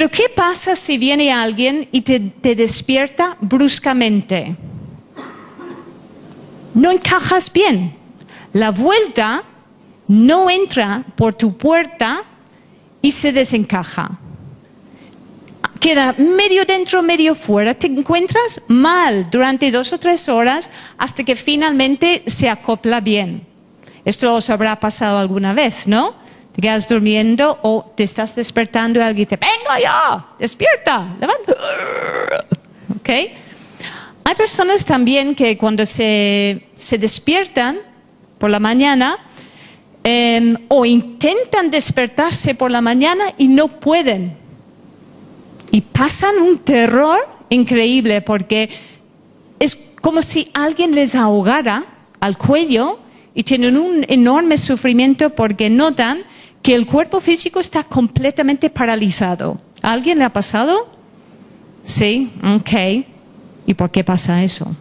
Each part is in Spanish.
Pero ¿qué pasa si viene alguien y te, despierta bruscamente? No encajas bien. La vuelta no entra por tu puerta y se desencaja. Queda medio dentro, medio fuera. Te encuentras mal durante dos o tres horas hasta que finalmente se acopla bien. Esto os habrá pasado alguna vez, ¿no? Te quedas durmiendo o te estás despertando y alguien dice, venga ya, despierta, levanta. ¿Ok? Hay personas también que cuando se, se despiertan por la mañana em, o intentan despertarse por la mañana y no pueden. Y pasan un terror increíble porque es como si alguien les ahogara al cuello y tienen un enorme sufrimiento porque notan que el cuerpo físico está completamente paralizado. ¿A alguien le ha pasado? Sí, ok. ¿Y por qué pasa eso?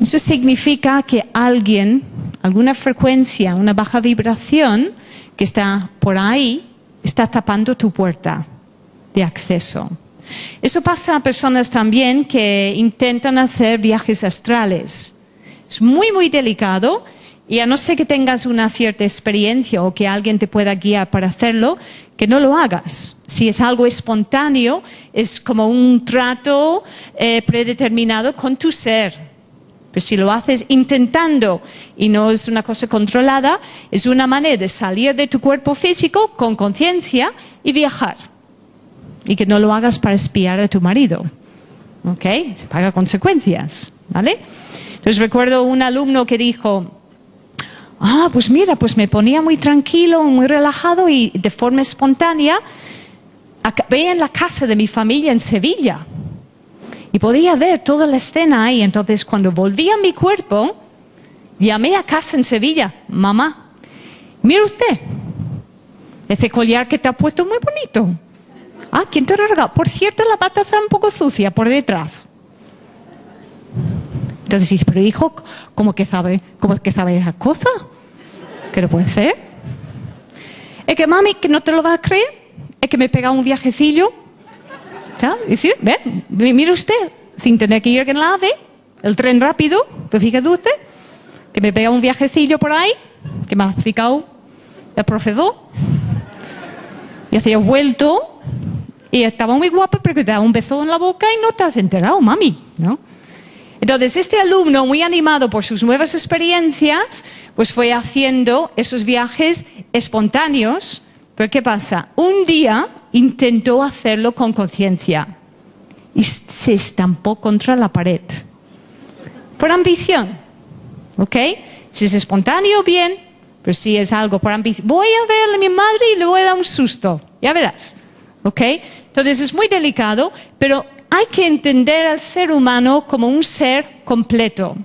Eso significa que alguien, alguna frecuencia, una baja vibración que está por ahí, está tapando tu puerta de acceso. Eso pasa a personas también que intentan hacer viajes astrales. Es muy, muy delicado y a no ser que tengas una cierta experiencia o que alguien te pueda guiar para hacerlo, que no lo hagas. Si es algo espontáneo, es como un trato eh, predeterminado con tu ser. Pero si lo haces intentando y no es una cosa controlada, es una manera de salir de tu cuerpo físico con conciencia y viajar. Y que no lo hagas para espiar a tu marido. ¿Ok? Se paga consecuencias. ¿Vale? Entonces recuerdo un alumno que dijo, ah, pues mira, pues me ponía muy tranquilo, muy relajado y de forma espontánea acabé en la casa de mi familia en Sevilla. Y podía ver toda la escena ahí. Entonces, cuando volví a mi cuerpo, llamé a casa en Sevilla, mamá, mira usted, ese collar que te ha puesto muy bonito. Ah, ¿quién te lo regalado? Por cierto, la pata está un poco sucia por detrás. Entonces pero hijo, ¿cómo que sabe, cómo que sabe esa cosa? ¿Qué no puede ser? Es que mami, que no te lo vas a creer, es que me he pegado un viajecillo. Y sí, ve, mire usted, sin tener que ir en la AVE, el tren rápido, pues fíjate usted, que me he pegado un viajecillo por ahí, que me ha explicado el profesor. Y así he vuelto y estaba muy guapa, pero que te da un beso en la boca y no te has enterado, mami, ¿no? Entonces, este alumno, muy animado por sus nuevas experiencias, pues fue haciendo esos viajes espontáneos. Pero ¿qué pasa? Un día intentó hacerlo con conciencia y se estampó contra la pared. Por ambición. ¿Ok? Si es espontáneo, bien. Pero si es algo por ambición, voy a ver a mi madre y le voy a dar un susto. Ya verás. ¿Ok? Entonces es muy delicado, pero hay que entender al ser humano como un ser completo.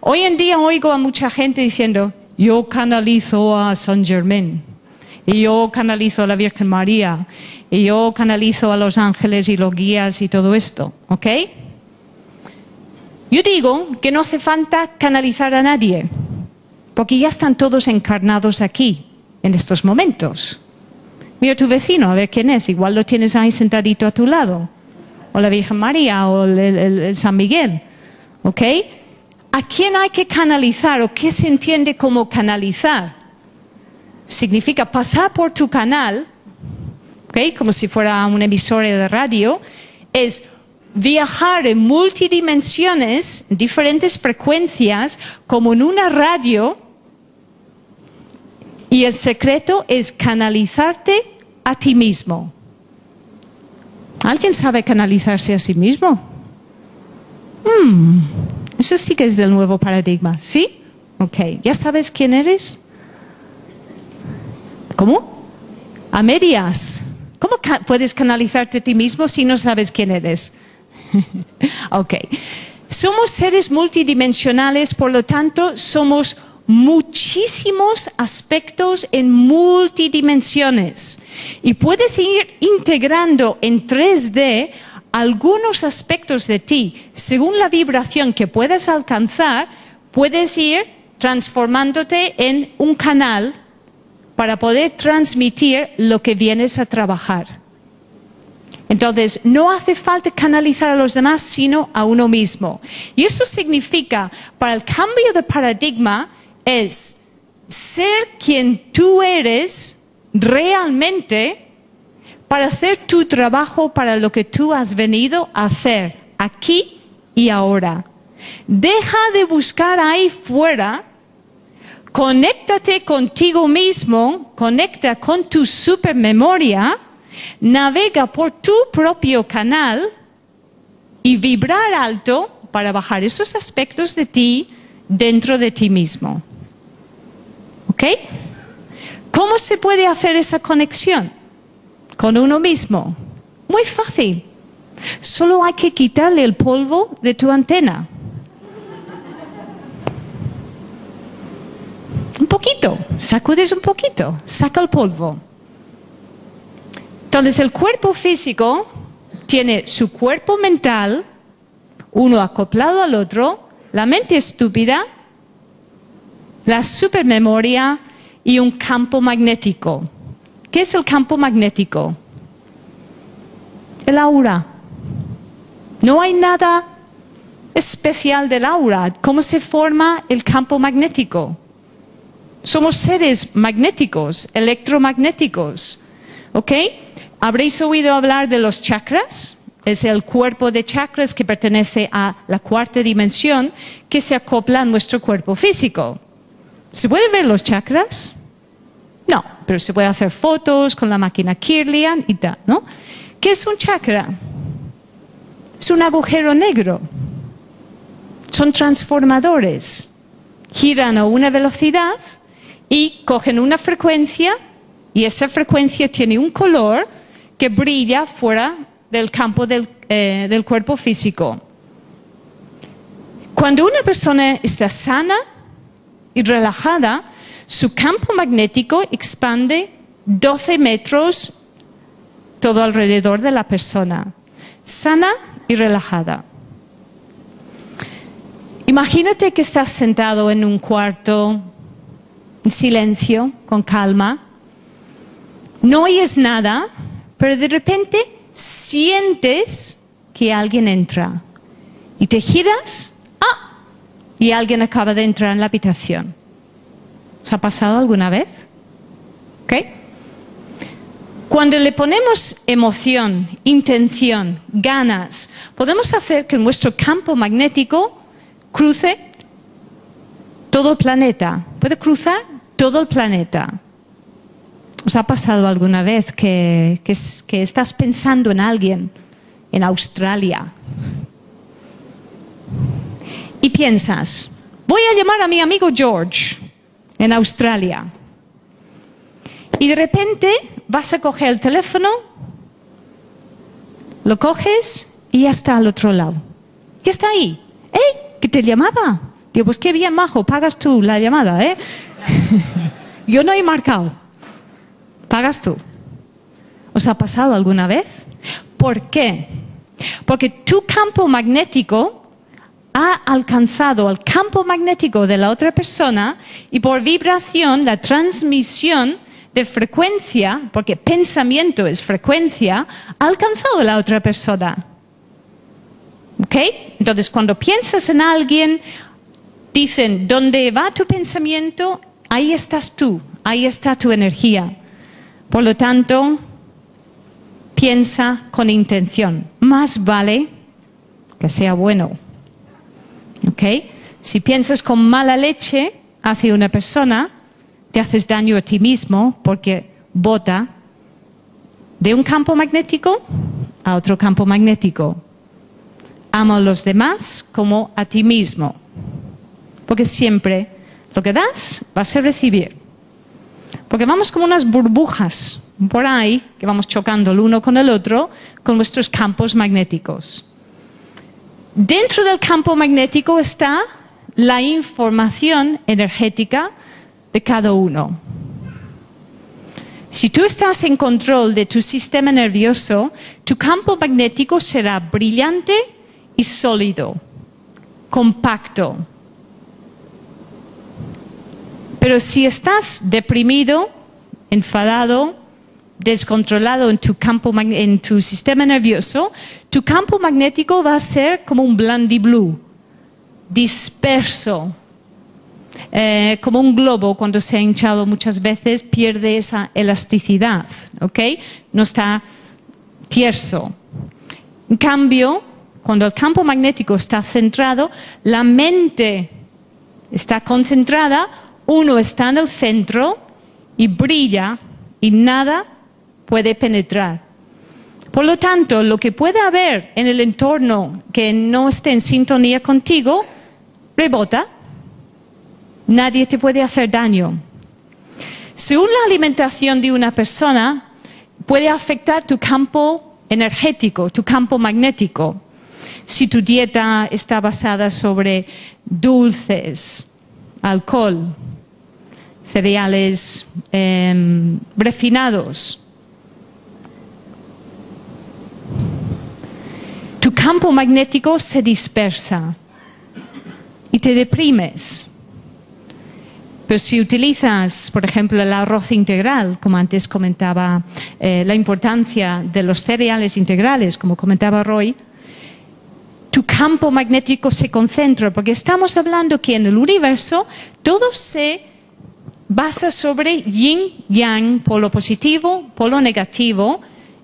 Hoy en día oigo a mucha gente diciendo, yo canalizo a Saint Germain, y yo canalizo a la Virgen María, y yo canalizo a los ángeles y los guías y todo esto, ¿ok? Yo digo que no hace falta canalizar a nadie, porque ya están todos encarnados aquí, en estos momentos. Mira a tu vecino, a ver quién es, igual lo tienes ahí sentadito a tu lado o la Virgen María o el, San Miguel. ¿Ok? ¿A quién hay que canalizar o qué se entiende como canalizar? Significa pasar por tu canal, ¿ok? Como si fuera un emisor de radio, es viajar en multidimensiones, diferentes frecuencias, como en una radio, y el secreto es canalizarte a ti mismo. ¿Alguien sabe canalizarse a sí mismo? Hmm, eso sí que es del nuevo paradigma, ¿sí? Ok, ¿ya sabes quién eres? ¿Cómo? A medias. ¿Cómo puedes canalizarte a ti mismo si no sabes quién eres? ok. Somos seres multidimensionales, por lo tanto, somos muchísimos aspectos en multidimensiones y puedes ir integrando en 3D algunos aspectos de ti según la vibración que puedas alcanzar, puedes ir transformándote en un canal para poder transmitir lo que vienes a trabajar. Entonces, no hace falta canalizar a los demás, sino a uno mismo. Y eso significa, para el cambio de paradigma, es ser quien tú eres realmente para hacer tu trabajo para lo que tú has venido a hacer aquí y ahora. Deja de buscar ahí fuera, conéctate contigo mismo, conecta con tu supermemoria, navega por tu propio canal y vibrar alto para bajar esos aspectos de ti dentro de ti mismo. ¿Ok? ¿Cómo se puede hacer esa conexión con uno mismo? Muy fácil. Solo hay que quitarle el polvo de tu antena. Un poquito, sacudes un poquito, saca el polvo. Entonces el cuerpo físico tiene su cuerpo mental, uno acoplado al otro, la mente estúpida, la supermemoria y un campo magnético. ¿Qué es el campo magnético? El aura. No hay nada especial del aura. ¿Cómo se forma el campo magnético? Somos seres magnéticos, electromagnéticos. ¿Ok? ¿Habréis oído hablar de los chakras? Es el cuerpo de chakras que pertenece a la cuarta dimensión que se acopla a nuestro cuerpo físico. ¿Se pueden ver los chakras? No, pero se puede hacer fotos con la máquina Kirlian y tal, ¿no? ¿Qué es un chakra? Es un agujero negro. Son transformadores. Giran a una velocidad y cogen una frecuencia y esa frecuencia tiene un color que brilla fuera del campo del, eh, del cuerpo físico. Cuando una persona está sana y relajada, su campo magnético expande 12 metros todo alrededor de la persona, sana y relajada. Imagínate que estás sentado en un cuarto, en silencio, con calma, no oyes nada, pero de repente sientes que alguien entra y te giras. Y alguien acaba de entrar en la habitación. ¿Os ha pasado alguna vez? ¿Ok? Cuando le ponemos emoción, intención, ganas, podemos hacer que nuestro campo magnético cruce todo el planeta. Puede cruzar todo el planeta. ¿Os ha pasado alguna vez que, que, estás pensando en alguien en Australia y piensas, voy a llamar a mi amigo George en Australia. Y de repente vas a coger el teléfono, lo coges y ya está al otro lado. Ya está ahí. ¡Eh! ¿Que te llamaba? Digo, pues qué bien, majo, pagas tú la llamada, ¿eh? Yo no he marcado. Pagas tú. ¿Os ha pasado alguna vez? ¿Por qué? Porque tu campo magnético ha alcanzado el campo magnético de la otra persona y por vibración la transmisión de frecuencia, porque pensamiento es frecuencia, ha alcanzado la otra persona. ¿Ok? Entonces, cuando piensas en alguien, dicen, ¿dónde va tu pensamiento? Ahí estás tú, ahí está tu energía. Por lo tanto, piensa con intención. Más vale que sea bueno. Si piensas con mala leche hacia una persona, te haces daño a ti mismo porque bota de un campo magnético a otro campo magnético. Ama a los demás como a ti mismo. Porque siempre lo que das vas a recibir. Porque vamos como unas burbujas por ahí que vamos chocando el uno con el otro con nuestros campos magnéticos. Dentro del campo magnético está la información energética de cada uno. Si tú estás en control de tu sistema nervioso, tu campo magnético será brillante y sólido, compacto. Pero si estás deprimido, enfadado, descontrolado en tu sistema nervioso, tu campo magnético va a ser como un blue, disperso, eh, como un globo cuando se ha hinchado muchas veces pierde esa elasticidad, ¿ok? No está tierso. En cambio, cuando el campo magnético está centrado, la mente está concentrada, uno está en el centro y brilla y nada puede penetrar. Por lo tanto, lo que puede haber en el entorno que no esté en sintonía contigo, rebota. Nadie te puede hacer daño. Según la alimentación de una persona, puede afectar tu campo energético, tu campo magnético. Si tu dieta está basada sobre dulces, alcohol, cereales em, refinados, campo magnético se dispersa y te deprimes. Pero si utilizas, por ejemplo, el arroz integral, como antes comentaba, eh, la importancia de los cereales integrales, como comentaba Roy, tu campo magnético se concentra, porque estamos hablando que en el universo todo se basa sobre yin, yang, polo positivo, polo negativo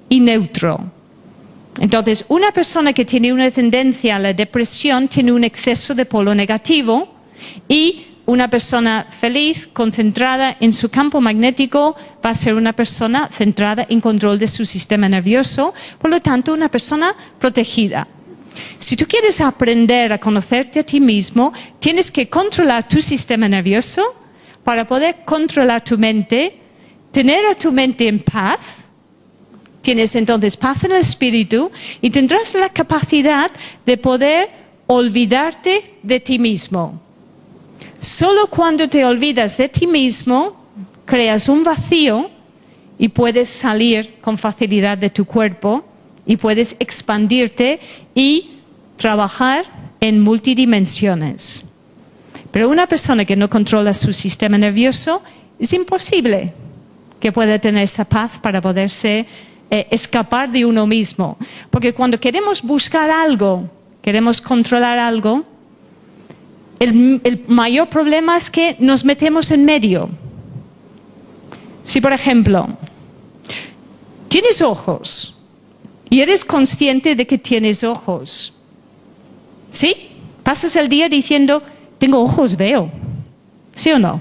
y neutro. Entonces, una persona que tiene una tendencia a la depresión tiene un exceso de polo negativo y una persona feliz, concentrada en su campo magnético, va a ser una persona centrada en control de su sistema nervioso, por lo tanto, una persona protegida. Si tú quieres aprender a conocerte a ti mismo, tienes que controlar tu sistema nervioso para poder controlar tu mente, tener a tu mente en paz. Tienes entonces paz en el espíritu y tendrás la capacidad de poder olvidarte de ti mismo. Solo cuando te olvidas de ti mismo, creas un vacío y puedes salir con facilidad de tu cuerpo y puedes expandirte y trabajar en multidimensiones. Pero una persona que no controla su sistema nervioso es imposible que pueda tener esa paz para poderse eh, escapar de uno mismo. Porque cuando queremos buscar algo, queremos controlar algo, el, el mayor problema es que nos metemos en medio. Si, por ejemplo, tienes ojos y eres consciente de que tienes ojos, ¿sí? Pasas el día diciendo, tengo ojos, veo. ¿Sí o no?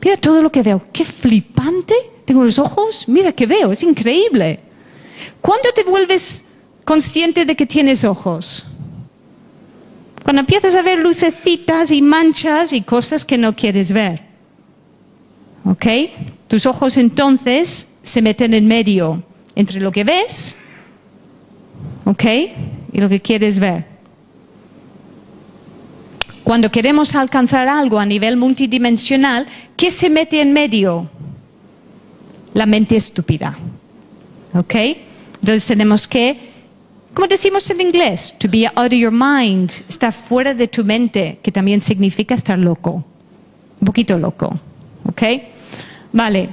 Mira todo lo que veo. Qué flipante. Tengo los ojos. Mira que veo. Es increíble. ¿Cuándo te vuelves consciente de que tienes ojos? Cuando empiezas a ver lucecitas y manchas y cosas que no quieres ver. ¿Ok? Tus ojos entonces se meten en medio entre lo que ves, ¿ok? Y lo que quieres ver. Cuando queremos alcanzar algo a nivel multidimensional, ¿qué se mete en medio? La mente estúpida. ¿Ok? Entonces tenemos que, como decimos en inglés, to be out of your mind, estar fuera de tu mente, que también significa estar loco. Un poquito loco. ¿Ok? Vale.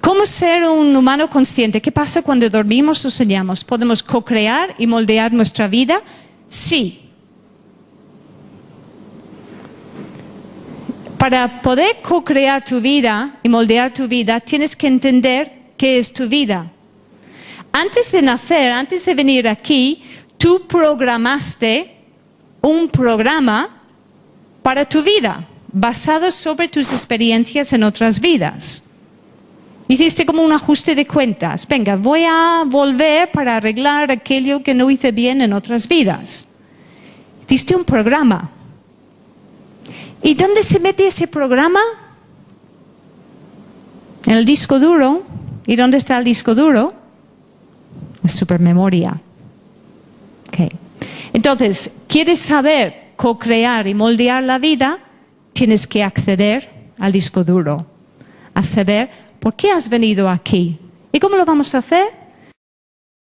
¿Cómo ser un humano consciente? ¿Qué pasa cuando dormimos o soñamos? ¿Podemos co-crear y moldear nuestra vida? Sí, para poder co-crear tu vida y moldear tu vida, tienes que entender qué es tu vida. Antes de nacer, antes de venir aquí, tú programaste un programa para tu vida, basado sobre tus experiencias en otras vidas. Hiciste como un ajuste de cuentas. Venga, voy a volver para arreglar aquello que no hice bien en otras vidas. Hiciste un programa. ¿Y dónde se mete ese programa? En el disco duro. ¿Y dónde está el disco duro? La supermemoria. Okay. Entonces, ¿quieres saber co-crear y moldear la vida? Tienes que acceder al disco duro, a saber por qué has venido aquí. ¿Y cómo lo vamos a hacer?